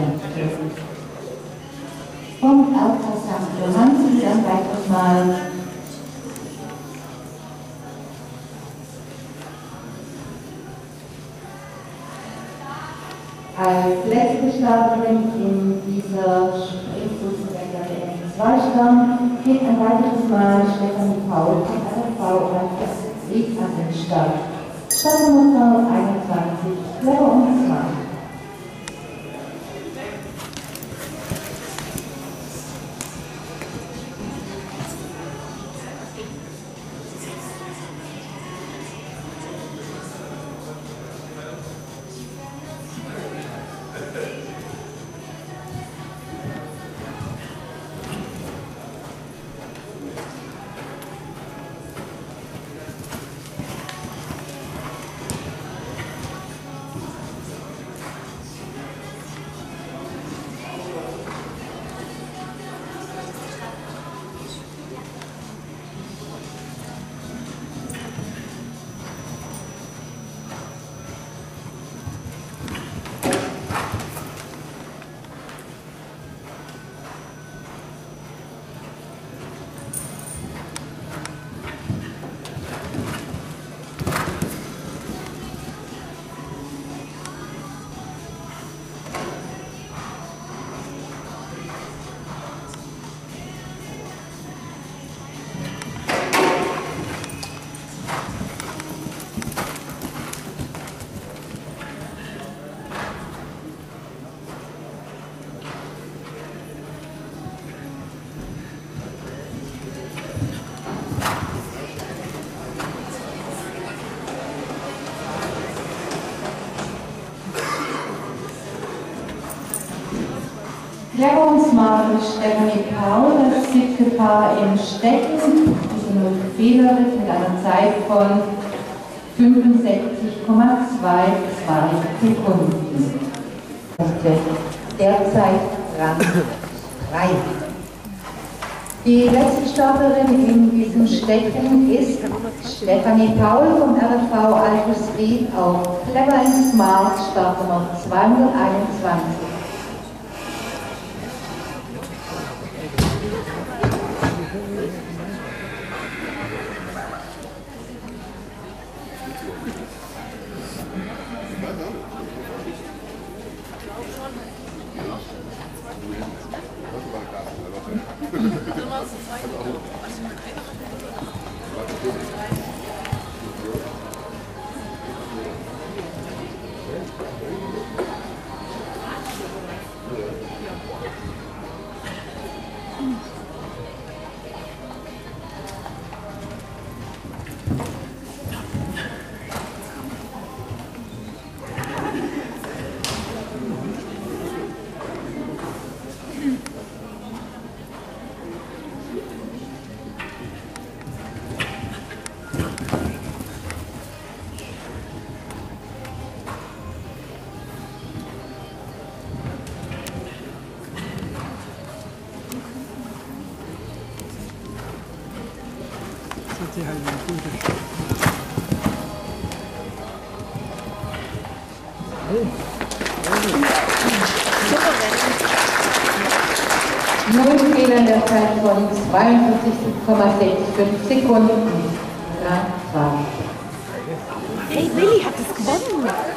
Punkte. Vom Alter St. Johann ein weiteres Mal als letzte Starterin in dieser Springfußregatta der Zweistand geht ein weiteres Mal Stefanie Paul von Sieg an den Start. Startnummer 21, Clever Ist Stephanie Paul, das siebte Paar im Stecken, diese null Fehlerritt mit einer Zeit von 65,22 Sekunden. Derzeit Rang 3. Die letzte Starterin in diesem Stecken ist Stefanie Paul vom RV Altus Ried auf Clever and Smart, Startnummer 221. Mm-hmm. Hat sie halt ein gutes. Null Fehler in der Zeit von 42,65 Sekunden. Ja. Hey, Willi hat es gewonnen.